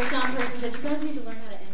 our sound person said, you guys need to learn how to end.